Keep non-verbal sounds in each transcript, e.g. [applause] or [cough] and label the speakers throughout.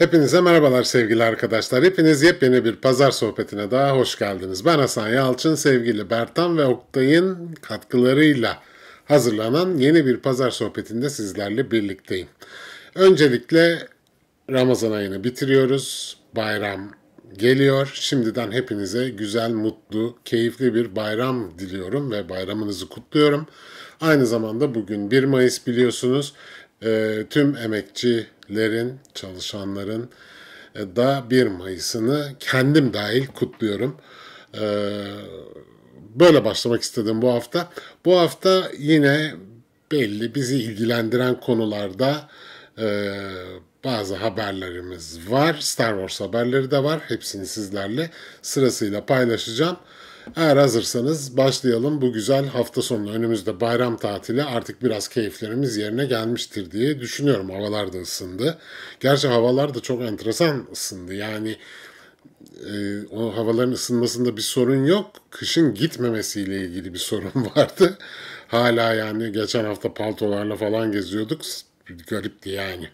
Speaker 1: Hepinize merhabalar sevgili arkadaşlar. Hepiniz yepyeni bir pazar sohbetine daha hoş geldiniz. Ben Hasan Yalçın, sevgili Bertan ve Oktay'ın katkılarıyla hazırlanan yeni bir pazar sohbetinde sizlerle birlikteyim. Öncelikle Ramazan ayını bitiriyoruz. Bayram geliyor. Şimdiden hepinize güzel, mutlu, keyifli bir bayram diliyorum ve bayramınızı kutluyorum. Aynı zamanda bugün 1 Mayıs biliyorsunuz. E, tüm emekçilerin, çalışanların e, da 1 Mayıs'ını kendim dahil kutluyorum. E, böyle başlamak istedim bu hafta. Bu hafta yine belli bizi ilgilendiren konularda e, bazı haberlerimiz var. Star Wars haberleri de var. Hepsini sizlerle sırasıyla paylaşacağım. Eğer hazırsanız başlayalım. Bu güzel hafta sonu önümüzde bayram tatili artık biraz keyiflerimiz yerine gelmiştir diye düşünüyorum. Havalar da ısındı. Gerçi havalar da çok enteresan ısındı. Yani e, o havaların ısınmasında bir sorun yok. Kışın gitmemesiyle ilgili bir sorun [laughs] vardı. Hala yani geçen hafta paltolarla falan geziyorduk. Garipti yani.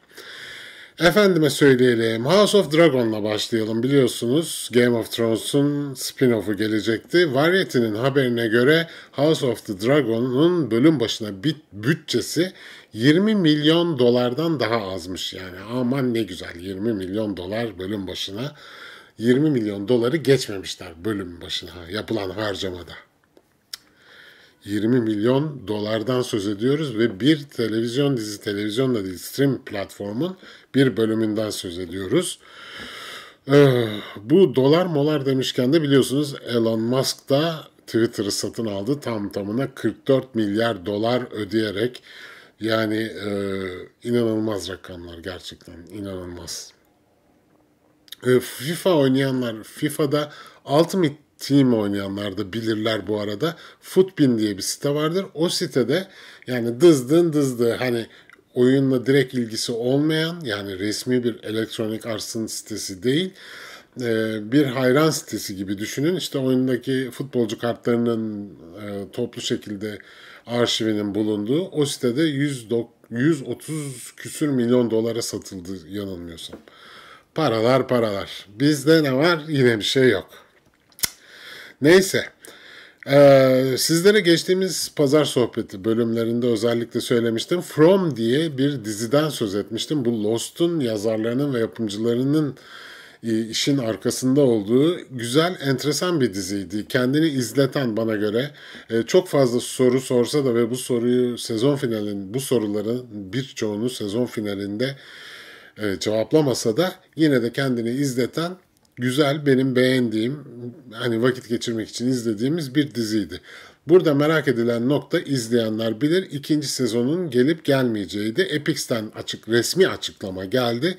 Speaker 1: Efendime söyleyelim House of Dragon'la başlayalım. Biliyorsunuz Game of Thrones'un spin-off'u gelecekti. Variety'nin haberine göre House of the Dragon'un bölüm başına bit bütçesi 20 milyon dolardan daha azmış yani. Aman ne güzel 20 milyon dolar bölüm başına. 20 milyon doları geçmemişler bölüm başına yapılan harcamada. 20 milyon dolardan söz ediyoruz ve bir televizyon dizi televizyon da değil stream platformun bir bölümünden söz ediyoruz. Ee, bu dolar molar demişken de biliyorsunuz Elon Musk da Twitter'ı satın aldı tam tamına 44 milyar dolar ödeyerek yani e, inanılmaz rakamlar gerçekten inanılmaz. E, FIFA oynayanlar FIFA'da Ultimate Team oynayanlar da bilirler bu arada. Footbin diye bir site vardır. O sitede yani dızdın dızdı hani oyunla direkt ilgisi olmayan yani resmi bir elektronik arsın sitesi değil e, bir hayran sitesi gibi düşünün. İşte oyundaki futbolcu kartlarının e, toplu şekilde arşivinin bulunduğu o sitede 100 130 küsür milyon dolara satıldı yanılmıyorsam. Paralar paralar. Bizde ne var? Yine bir şey yok. Neyse. Ee, sizlere geçtiğimiz pazar sohbeti bölümlerinde özellikle söylemiştim. From diye bir diziden söz etmiştim. Bu Lost'un yazarlarının ve yapımcılarının e, işin arkasında olduğu güzel, enteresan bir diziydi. Kendini izleten bana göre e, çok fazla soru sorsa da ve bu soruyu sezon finalin bu soruların birçoğunu sezon finalinde e, cevaplamasa da yine de kendini izleten güzel, benim beğendiğim, hani vakit geçirmek için izlediğimiz bir diziydi. Burada merak edilen nokta izleyenler bilir ikinci sezonun gelip gelmeyeceğiydi. Epix'ten açık resmi açıklama geldi.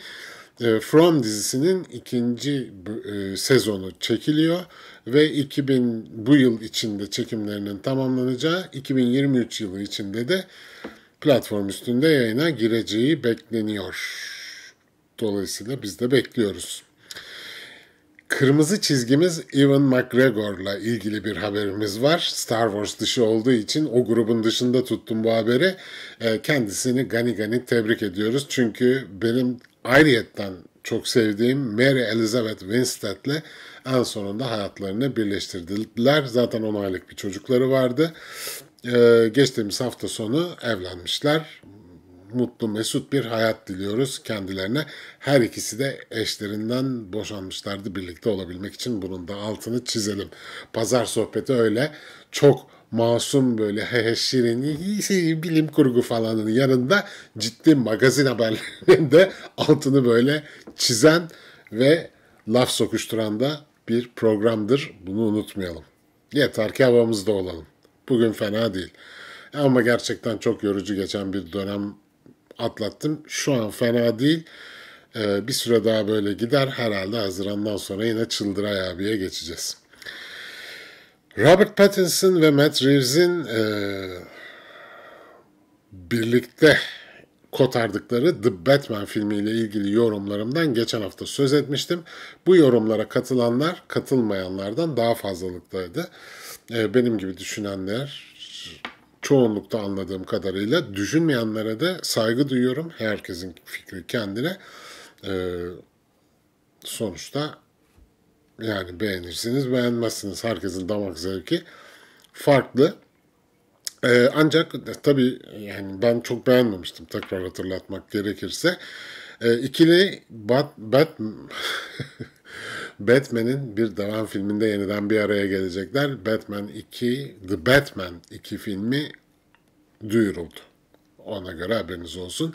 Speaker 1: E, From dizisinin ikinci e, sezonu çekiliyor ve 2000 bu yıl içinde çekimlerinin tamamlanacağı 2023 yılı içinde de platform üstünde yayına gireceği bekleniyor. Dolayısıyla biz de bekliyoruz. Kırmızı çizgimiz Ewan McGregor'la ilgili bir haberimiz var. Star Wars dışı olduğu için o grubun dışında tuttum bu haberi. Ee, kendisini gani gani tebrik ediyoruz. Çünkü benim ayrıyetten çok sevdiğim Mary Elizabeth Winstead'le en sonunda hayatlarını birleştirdiler. Zaten 10 aylık bir çocukları vardı. Ee, geçtiğimiz hafta sonu evlenmişler mutlu mesut bir hayat diliyoruz kendilerine. Her ikisi de eşlerinden boşanmışlardı birlikte olabilmek için bunun da altını çizelim. Pazar sohbeti öyle çok masum böyle he şirin [laughs] bilim kurgu falanın yanında ciddi magazin haberlerinde [laughs] altını böyle çizen ve laf sokuşturan da bir programdır. Bunu unutmayalım. Yeter ki havamızda olalım. Bugün fena değil. Ama gerçekten çok yorucu geçen bir dönem atlattım. Şu an fena değil. Ee, bir süre daha böyle gider. Herhalde Haziran'dan sonra yine Çıldıray abiye geçeceğiz. Robert Pattinson ve Matt Reeves'in e, birlikte kotardıkları The Batman filmiyle ilgili yorumlarımdan geçen hafta söz etmiştim. Bu yorumlara katılanlar katılmayanlardan daha fazlalıktaydı. E, benim gibi düşünenler çoğunlukta anladığım kadarıyla düşünmeyenlere de saygı duyuyorum. Herkesin fikri kendine. Ee, sonuçta yani beğenirsiniz beğenmezsiniz. Herkesin damak zevki farklı. Ee, ancak e, tabii yani ben çok beğenmemiştim tekrar hatırlatmak gerekirse. Ee, ikili Bat, Bat [laughs] Batman'in bir devam filminde yeniden bir araya gelecekler. Batman 2, The Batman 2 filmi duyuruldu. Ona göre haberiniz olsun.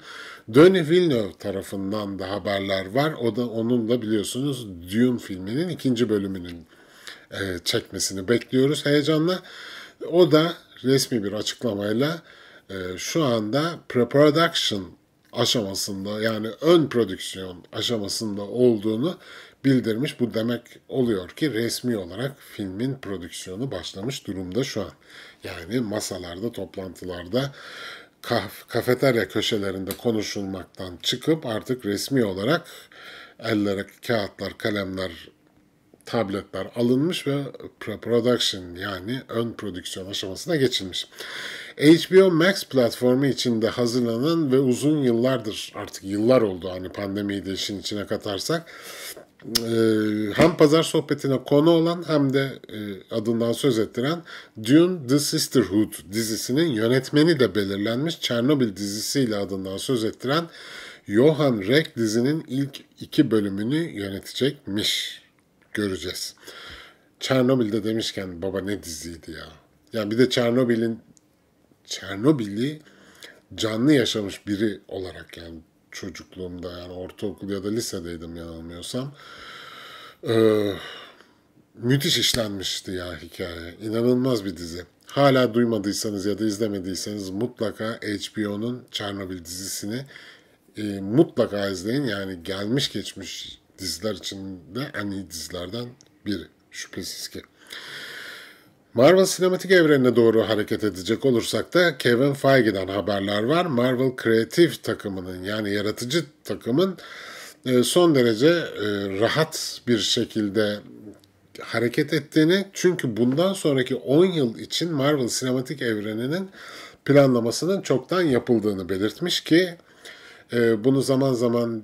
Speaker 1: Denis Villeneuve tarafından da haberler var. O da onun da biliyorsunuz Dune filminin ikinci bölümünün e, çekmesini bekliyoruz heyecanla. O da resmi bir açıklamayla e, şu anda pre-production aşamasında yani ön prodüksiyon aşamasında olduğunu bildirmiş. Bu demek oluyor ki resmi olarak filmin prodüksiyonu başlamış durumda şu an. Yani masalarda, toplantılarda, kaf, kafeterya köşelerinde konuşulmaktan çıkıp artık resmi olarak ellere kağıtlar, kalemler, tabletler alınmış ve pre-production yani ön prodüksiyon aşamasına geçilmiş. HBO Max platformu içinde hazırlanan ve uzun yıllardır artık yıllar oldu hani pandemiyi de işin içine katarsak hem pazar sohbetine konu olan hem de e, adından söz ettiren Dune The Sisterhood dizisinin yönetmeni de belirlenmiş. Çernobil dizisiyle adından söz ettiren Johan Reck dizinin ilk iki bölümünü yönetecekmiş. Göreceğiz. Çernobil'de demişken baba ne diziydi ya. Yani bir de Çernobil'in Çernobil'i canlı yaşamış biri olarak yani çocukluğumda yani ortaokul ya da lisedeydim yanılmıyorsam. Ee, müthiş işlenmişti ya hikaye. İnanılmaz bir dizi. Hala duymadıysanız ya da izlemediyseniz mutlaka HBO'nun Çernobil dizisini e, mutlaka izleyin. Yani gelmiş geçmiş diziler içinde en iyi dizilerden biri. Şüphesiz ki. Marvel sinematik evrenine doğru hareket edecek olursak da Kevin Feige'den haberler var. Marvel kreatif takımının yani yaratıcı takımın e, son derece e, rahat bir şekilde hareket ettiğini çünkü bundan sonraki 10 yıl için Marvel sinematik evreninin planlamasının çoktan yapıldığını belirtmiş ki e, bunu zaman zaman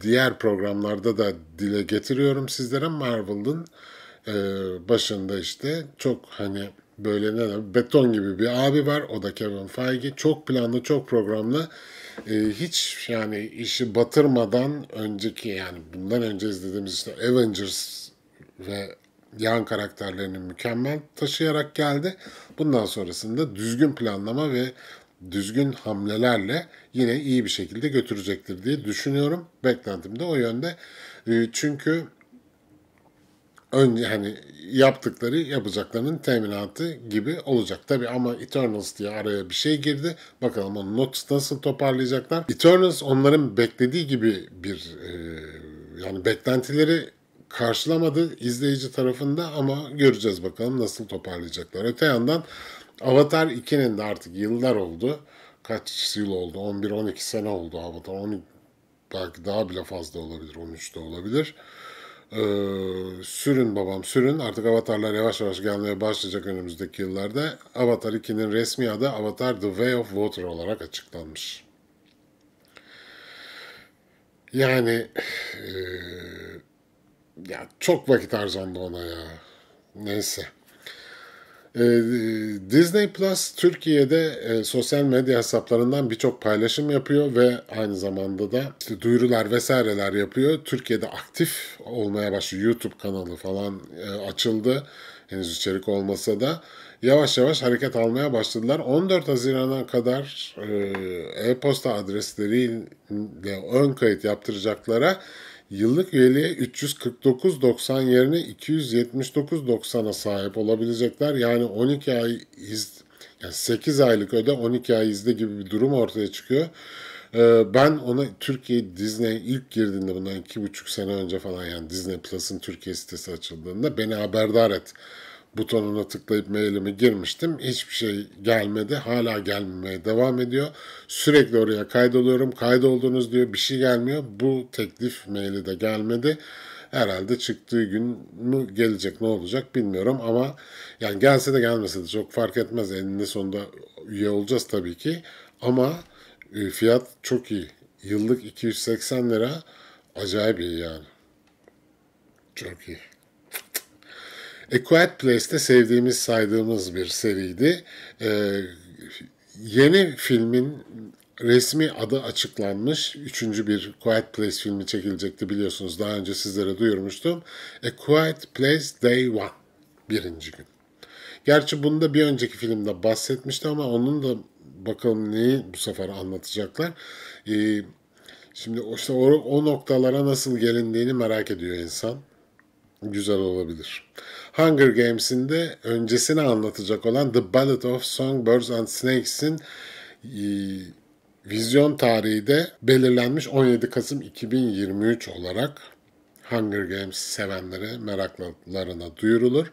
Speaker 1: diğer programlarda da dile getiriyorum sizlere Marvel'ın e, başında işte çok hani böyle ne beton gibi bir abi var. O da Kevin Feige. Çok planlı, çok programlı. E, hiç yani işi batırmadan önceki yani bundan önce izlediğimiz işte Avengers ve yan karakterlerini mükemmel taşıyarak geldi. Bundan sonrasında düzgün planlama ve düzgün hamlelerle yine iyi bir şekilde götürecektir diye düşünüyorum. Beklentim de o yönde. E, çünkü önce hani yaptıkları yapacaklarının teminatı gibi olacak. Tabi ama Eternals diye araya bir şey girdi. Bakalım onu not nasıl toparlayacaklar. Eternals onların beklediği gibi bir e, yani beklentileri karşılamadı izleyici tarafında ama göreceğiz bakalım nasıl toparlayacaklar. Öte yandan Avatar 2'nin de artık yıllar oldu. Kaç yıl oldu? 11-12 sene oldu Avatar. 12, belki daha bile fazla olabilir. 13 de olabilir. Ee, sürün babam sürün. Artık avatarlar yavaş yavaş gelmeye başlayacak önümüzdeki yıllarda. Avatar 2'nin resmi adı Avatar The Way of Water olarak açıklanmış. Yani e, ya çok vakit harcandı ona ya. Neyse. Ee, Disney Plus Türkiye'de e, sosyal medya hesaplarından birçok paylaşım yapıyor ve aynı zamanda da işte duyurular vesaireler yapıyor. Türkiye'de aktif olmaya başlıyor. YouTube kanalı falan e, açıldı. Henüz içerik olmasa da yavaş yavaş hareket almaya başladılar. 14 Haziran'a kadar e, e-posta adresleriyle ön kayıt yaptıracaklara yıllık üyeliğe 349.90 yerine 279.90'a sahip olabilecekler. Yani 12 ay iz, yani 8 aylık öde 12 ay izle gibi bir durum ortaya çıkıyor. Ee, ben ona Türkiye Disney ilk girdiğinde bundan iki buçuk sene önce falan yani Disney Plus'ın Türkiye sitesi açıldığında beni haberdar et butonuna tıklayıp mailimi girmiştim. Hiçbir şey gelmedi. Hala gelmemeye devam ediyor. Sürekli oraya kaydoluyorum. Kaydoldunuz diyor. Bir şey gelmiyor. Bu teklif maili de gelmedi. Herhalde çıktığı gün mü gelecek ne olacak bilmiyorum ama yani gelse de gelmese de çok fark etmez. Eninde sonunda üye olacağız tabii ki. Ama e, fiyat çok iyi. Yıllık 280 lira acayip iyi yani. Çok iyi. A Quiet Place'te sevdiğimiz, saydığımız bir seriydi. Ee, yeni filmin resmi adı açıklanmış. Üçüncü bir Quiet Place filmi çekilecekti biliyorsunuz. Daha önce sizlere duyurmuştum. A Quiet Place Day One. Birinci gün. Gerçi bunda bir önceki filmde bahsetmişti ama onun da bakalım neyi bu sefer anlatacaklar. Ee, şimdi işte o, o noktalara nasıl gelindiğini merak ediyor insan. Güzel olabilir. Hunger Games'in de öncesini anlatacak olan The Ballad of Songbirds and Snakes'in e, vizyon tarihi de belirlenmiş 17 Kasım 2023 olarak Hunger Games sevenlere, meraklılarına duyurulur.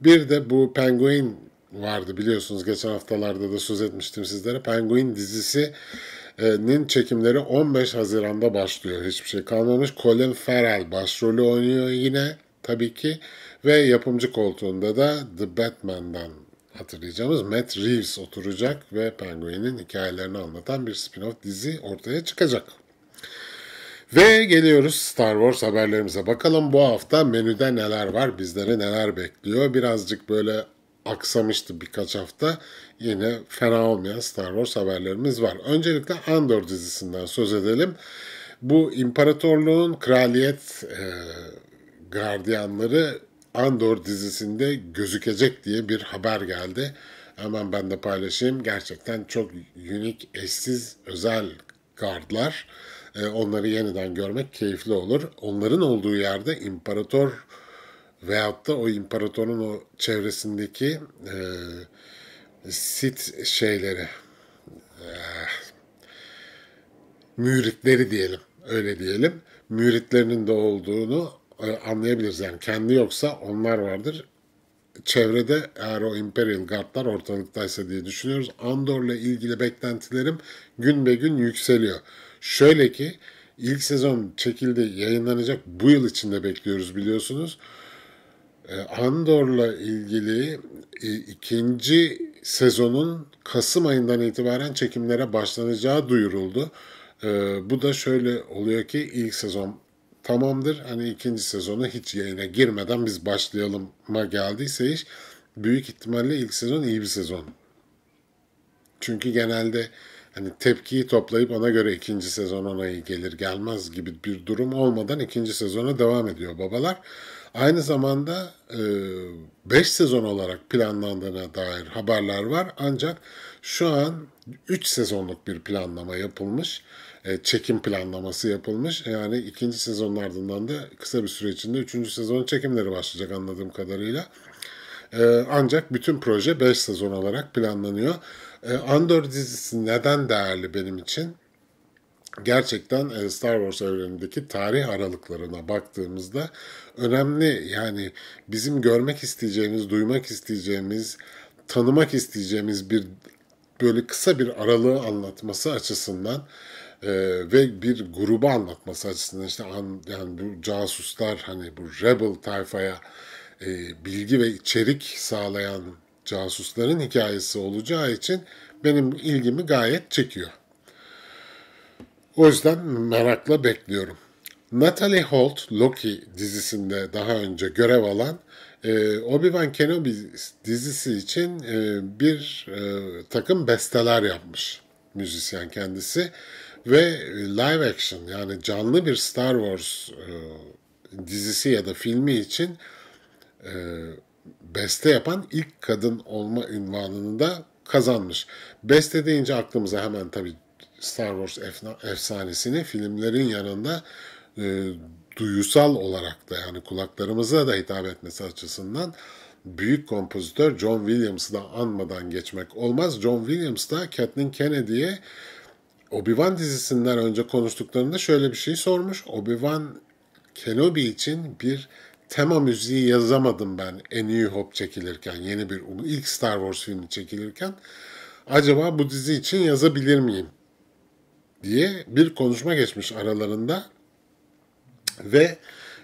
Speaker 1: Bir de bu Penguin vardı biliyorsunuz geçen haftalarda da söz etmiştim sizlere. Penguin dizisinin çekimleri 15 Haziran'da başlıyor. Hiçbir şey kalmamış. Colin Farrell başrolü oynuyor yine tabii ki. Ve yapımcı koltuğunda da The Batman'dan hatırlayacağımız Matt Reeves oturacak ve Penguin'in hikayelerini anlatan bir spin-off dizi ortaya çıkacak. Ve geliyoruz Star Wars haberlerimize. Bakalım bu hafta menüde neler var, bizleri neler bekliyor. Birazcık böyle aksamıştı birkaç hafta. Yine fena olmayan Star Wars haberlerimiz var. Öncelikle Andor dizisinden söz edelim. Bu imparatorluğun kraliyet e, gardiyanları Andor dizisinde gözükecek diye bir haber geldi. Hemen ben de paylaşayım. Gerçekten çok unik, eşsiz, özel gardlar. Ee, onları yeniden görmek keyifli olur. Onların olduğu yerde imparator veyahut da o imparatorun o çevresindeki e, sit şeyleri e, müritleri diyelim öyle diyelim müritlerinin de olduğunu anlayabiliriz. Yani kendi yoksa onlar vardır. Çevrede eğer o Imperial Guard'lar ortalıktaysa diye düşünüyoruz. Andor'la ilgili beklentilerim gün be gün yükseliyor. Şöyle ki ilk sezon çekildi, yayınlanacak bu yıl içinde bekliyoruz biliyorsunuz. E, Andor'la ilgili e, ikinci sezonun Kasım ayından itibaren çekimlere başlanacağı duyuruldu. Bu da şöyle oluyor ki ilk sezon tamamdır. Hani ikinci sezonu hiç yayına girmeden biz başlayalıma geldiyse iş büyük ihtimalle ilk sezon iyi bir sezon. Çünkü genelde hani tepkiyi toplayıp ona göre ikinci sezon ona iyi gelir gelmez gibi bir durum olmadan ikinci sezona devam ediyor babalar. Aynı zamanda 5 e, sezon olarak planlandığına dair haberler var. Ancak şu an 3 sezonluk bir planlama yapılmış. E, çekim planlaması yapılmış. Yani ikinci sezonun ardından da kısa bir süre içinde üçüncü sezonun çekimleri başlayacak anladığım kadarıyla. E, ancak bütün proje 5 sezon olarak planlanıyor. E, Andor dizisi neden değerli benim için? Gerçekten Star Wars evrenindeki tarih aralıklarına baktığımızda önemli yani bizim görmek isteyeceğimiz, duymak isteyeceğimiz, tanımak isteyeceğimiz bir böyle kısa bir aralığı anlatması açısından e, ve bir grubu anlatması açısından işte an, yani bu casuslar hani bu rebel tayfaya e, bilgi ve içerik sağlayan casusların hikayesi olacağı için benim ilgimi gayet çekiyor. O yüzden merakla bekliyorum. Natalie Holt, Loki dizisinde daha önce görev alan e, Obi-Wan Kenobi dizisi için e, bir e, takım besteler yapmış müzisyen kendisi ve live action yani canlı bir Star Wars e, dizisi ya da filmi için e, beste yapan ilk kadın olma ünvanını da kazanmış. Beste deyince aklımıza hemen tabii Star Wars efsanesini filmlerin yanında e, duyusal olarak da yani kulaklarımıza da hitap etmesi açısından büyük kompozitör John Williams'ı da anmadan geçmek olmaz. John Williams da Kathleen Kennedy'ye Obi-Wan dizisinden önce konuştuklarında şöyle bir şey sormuş. Obi-Wan Kenobi için bir tema müziği yazamadım ben en iyi Hope çekilirken, yeni bir ilk Star Wars filmi çekilirken. Acaba bu dizi için yazabilir miyim? diye bir konuşma geçmiş aralarında. Ve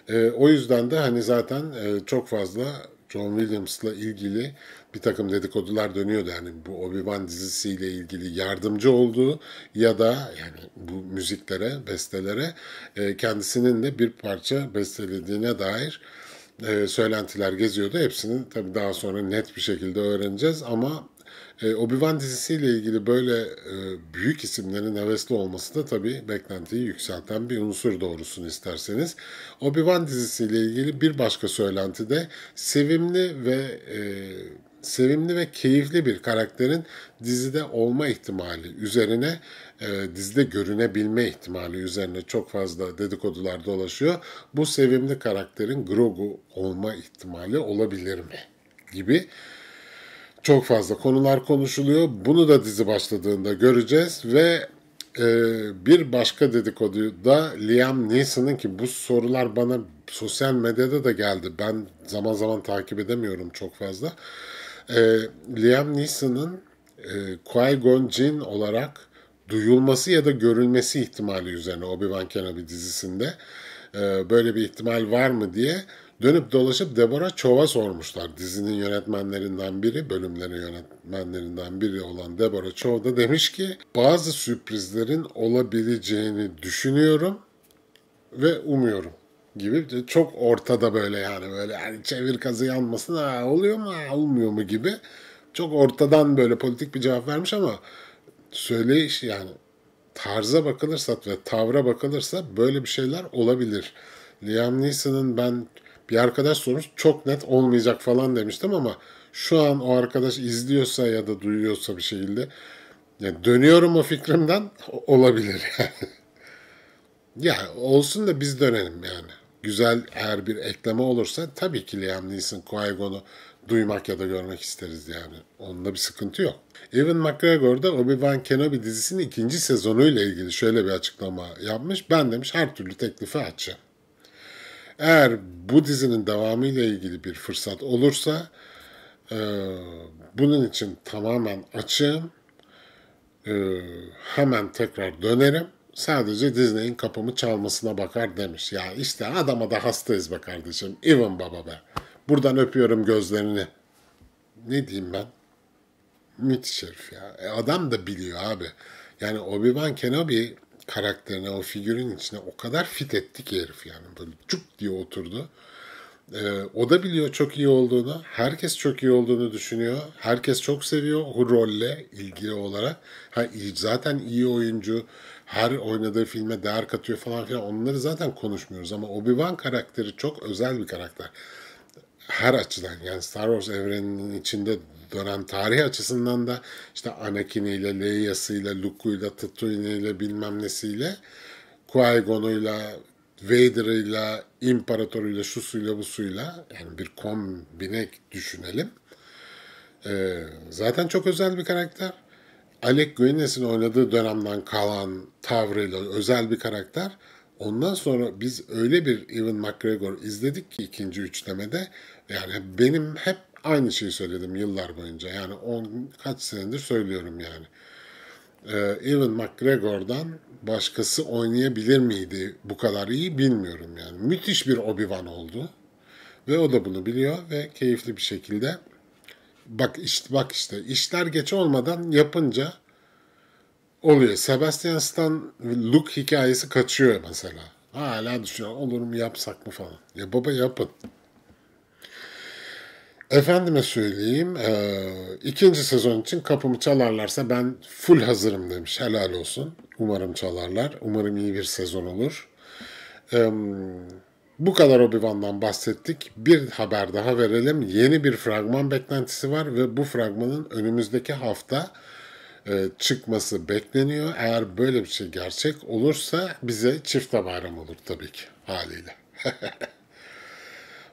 Speaker 1: e, o yüzden de hani zaten e, çok fazla John Williams'la ilgili bir takım dedikodular dönüyordu. Yani bu Obi-Wan dizisiyle ilgili yardımcı olduğu ya da yani bu müziklere, bestelere e, kendisinin de bir parça bestelediğine dair e, söylentiler geziyordu. Hepsini tabii daha sonra net bir şekilde öğreneceğiz ama e, Obi-Wan dizisiyle ilgili böyle e, büyük isimlerin hevesli olması da tabii beklentiyi yükselten bir unsur doğrusunu isterseniz. Obi-Wan dizisiyle ilgili bir başka söylenti de sevimli ve e, sevimli ve keyifli bir karakterin dizide olma ihtimali üzerine e, dizide görünebilme ihtimali üzerine çok fazla dedikodular dolaşıyor. Bu sevimli karakterin Grogu olma ihtimali olabilir mi? gibi çok fazla konular konuşuluyor. Bunu da dizi başladığında göreceğiz ve e, bir başka dedikodu da Liam Neeson'ın ki bu sorular bana sosyal medyada da geldi. Ben zaman zaman takip edemiyorum çok fazla. E, Liam Neeson'ın e, Qui-Gon Jinn olarak duyulması ya da görülmesi ihtimali üzerine Obi-Wan Kenobi dizisinde e, böyle bir ihtimal var mı diye Dönüp dolaşıp Deborah Chow'a sormuşlar. Dizinin yönetmenlerinden biri, bölümlerin yönetmenlerinden biri olan Deborah Chow da demiş ki bazı sürprizlerin olabileceğini düşünüyorum ve umuyorum gibi çok ortada böyle yani böyle yani çevir kazı yanmasın ha oluyor mu olmuyor mu gibi çok ortadan böyle politik bir cevap vermiş ama söyleyiş yani tarza bakılırsa ve tavra bakılırsa böyle bir şeyler olabilir. Liam Neeson'ın ben bir arkadaş sormuş çok net olmayacak falan demiştim ama şu an o arkadaş izliyorsa ya da duyuyorsa bir şekilde yani dönüyorum o fikrimden olabilir yani. ya olsun da biz dönelim yani. Güzel eğer bir ekleme olursa tabii ki Liam Neeson Qui-Gon'u duymak ya da görmek isteriz yani. Onda bir sıkıntı yok. Evan McGregor da Obi-Wan Kenobi dizisinin ikinci sezonuyla ilgili şöyle bir açıklama yapmış. Ben demiş her türlü teklifi açacağım. Eğer bu dizinin devamı ile ilgili bir fırsat olursa e, bunun için tamamen açığım. E, hemen tekrar dönerim. Sadece Disney'in kapımı çalmasına bakar demiş. Ya işte adama da hastayız be kardeşim. Evan baba be. Buradan öpüyorum gözlerini. Ne diyeyim ben? Müthiş herif ya. E adam da biliyor abi. Yani Obi-Wan Kenobi karakterine, o figürün içine o kadar fit etti ki herif yani. Böyle cuk diye oturdu. Ee, o da biliyor çok iyi olduğunu. Herkes çok iyi olduğunu düşünüyor. Herkes çok seviyor o rolle ilgili olarak. Ha, zaten iyi oyuncu. Her oynadığı filme değer katıyor falan filan. Onları zaten konuşmuyoruz ama Obi-Wan karakteri çok özel bir karakter. Her açıdan yani Star Wars evreninin içinde dönem tarih açısından da işte Anakin'iyle, Leia'sıyla, Luke'uyla, Tatooine'iyle bilmem nesiyle Qui-Gon'uyla, Vader'ıyla, İmparatoruyla, şu suyla bu suyla yani bir kombine düşünelim. Ee, zaten çok özel bir karakter. Alec Guinness'in oynadığı dönemden kalan tavrıyla özel bir karakter. Ondan sonra biz öyle bir Ewan McGregor izledik ki ikinci üçlemede. Yani benim hep aynı şeyi söyledim yıllar boyunca. Yani on kaç senedir söylüyorum yani. Ee, Ewan McGregor'dan başkası oynayabilir miydi bu kadar iyi bilmiyorum yani. Müthiş bir Obi-Wan oldu. Ve o da bunu biliyor ve keyifli bir şekilde bak işte bak işte işler geç olmadan yapınca oluyor. Sebastian Stan Luke hikayesi kaçıyor mesela. Hala düşünüyor olur mu yapsak mı falan. Ya baba yapın. Efendime söyleyeyim, e, ikinci sezon için kapımı çalarlarsa ben full hazırım demiş. Helal olsun. Umarım çalarlar. Umarım iyi bir sezon olur. E, bu kadar Obi-Wan'dan bahsettik. Bir haber daha verelim. Yeni bir fragman beklentisi var ve bu fragmanın önümüzdeki hafta e, çıkması bekleniyor. Eğer böyle bir şey gerçek olursa bize çifte bayram olur tabii ki haliyle. [laughs]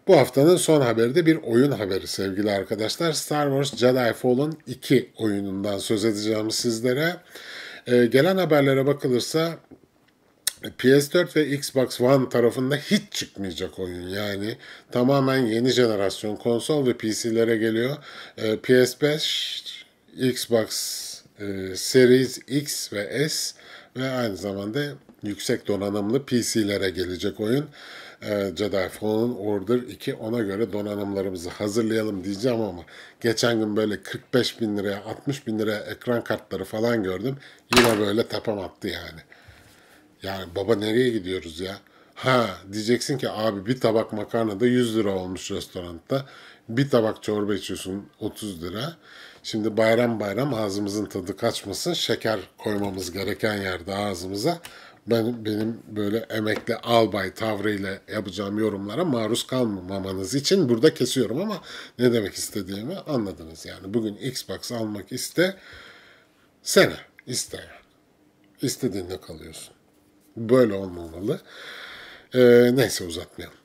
Speaker 1: Bu haftanın son haberi de bir oyun haberi sevgili arkadaşlar. Star Wars Jedi Fallen 2 oyunundan söz edeceğim sizlere. Ee, gelen haberlere bakılırsa PS4 ve Xbox One tarafında hiç çıkmayacak oyun. Yani tamamen yeni jenerasyon konsol ve PC'lere geliyor. Ee, PS5, Xbox e, Series X ve S ve aynı zamanda yüksek donanımlı PC'lere gelecek oyun. E, Jedi Fallen Order 2 ona göre donanımlarımızı hazırlayalım diyeceğim ama geçen gün böyle 45 bin liraya 60 bin liraya ekran kartları falan gördüm. Yine böyle tepem attı yani. Yani baba nereye gidiyoruz ya? Ha diyeceksin ki abi bir tabak makarna da 100 lira olmuş restoranda. Bir tabak çorba içiyorsun 30 lira. Şimdi bayram bayram ağzımızın tadı kaçmasın. Şeker koymamız gereken yerde ağzımıza. Ben benim böyle emekli albay tavrıyla yapacağım yorumlara maruz kalmamanız için burada kesiyorum ama ne demek istediğimi anladınız. Yani bugün Xbox almak iste sene iste yani. İstediğinde kalıyorsun. Böyle olmamalı. Ee, neyse uzatmayalım.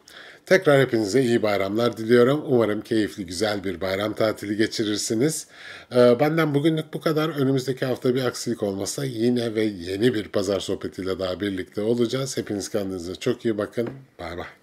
Speaker 1: Tekrar hepinize iyi bayramlar diliyorum. Umarım keyifli, güzel bir bayram tatili geçirirsiniz. Ee, benden bugünlük bu kadar. Önümüzdeki hafta bir aksilik olmasa yine ve yeni bir pazar sohbetiyle daha birlikte olacağız. Hepiniz kendinize çok iyi bakın. Bay bay.